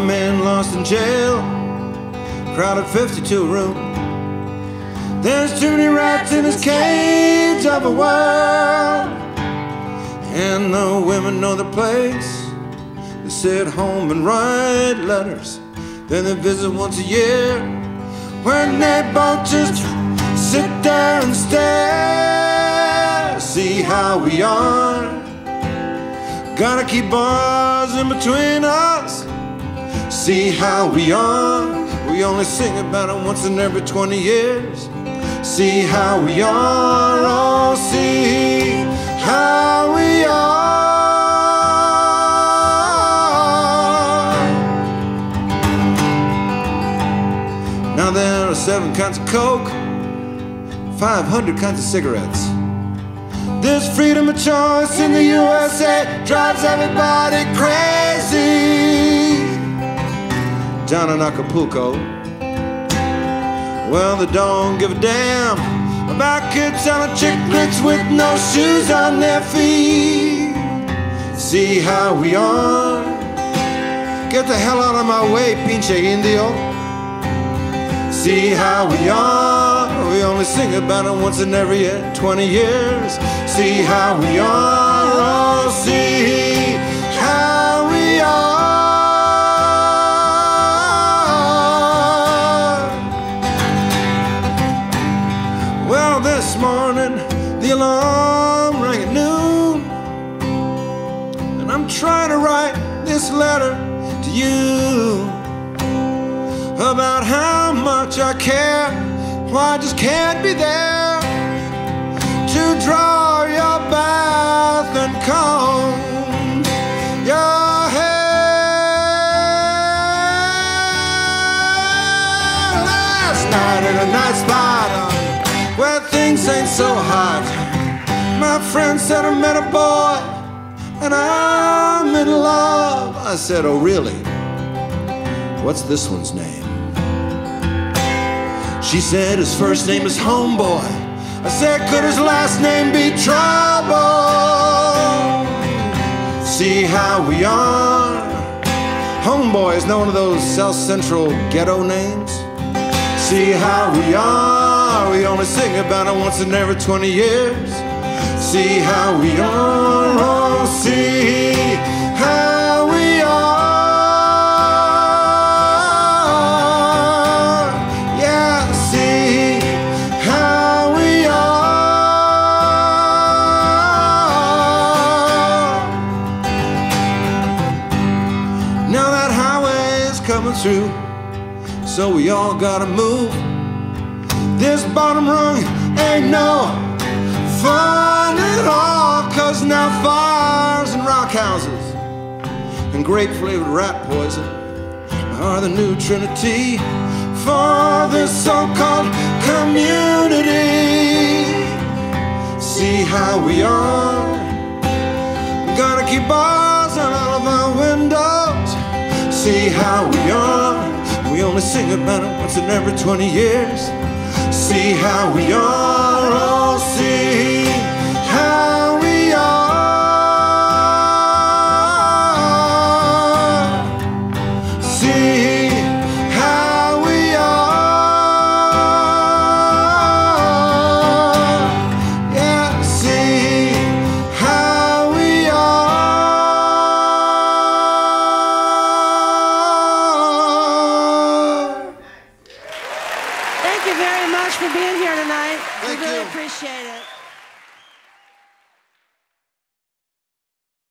a man lost in jail, crowded 52 room. There's too many rats in his cage of a world. And the women know the place. They sit home and write letters. Then they visit once a year. When they both just sit there and stare. See how we are. Gotta keep bars in between us. See how we are. We only sing about it once in every 20 years. See how we are. Oh, see how we are. Now there are seven kinds of Coke, 500 kinds of cigarettes. This freedom of choice in the USA drives everybody crazy. Down in Acapulco, well, they don't give a damn about kids selling Chiclets with no shoes on their feet. See how we are. Get the hell out of my way, pinche indio. See how we are. We only sing about it once in every 20 years. See how we are. Oh, see how the alarm rang at noon, and I'm trying to write this letter to you about how much I care. Why I just can't be there to draw your bath and comb your hair. Last night in a night spot where things ain't so hot, my friend said I met a boy and I'm in love. I said, Oh, really? What's this one's name? She said his first name is Homeboy. I said, could his last name be Trouble? See how we are. Homeboy is one of those South Central ghetto names. See how we are. We only sing about it once in every 20 years. See how we are. Oh, see how we are. Yeah, see how we are. Now that highway is coming through, so we all gotta move. This bottom rung ain't no fun at all, cause now fires and rock houses and grape flavored rat poison are the new trinity for this so called community. See how we are. Gotta keep bars on all of our windows. See how we are. We only sing about it once in every 20 years. See how we are. Oh, see how Thank you very much for being here tonight. Thank we really you. appreciate it.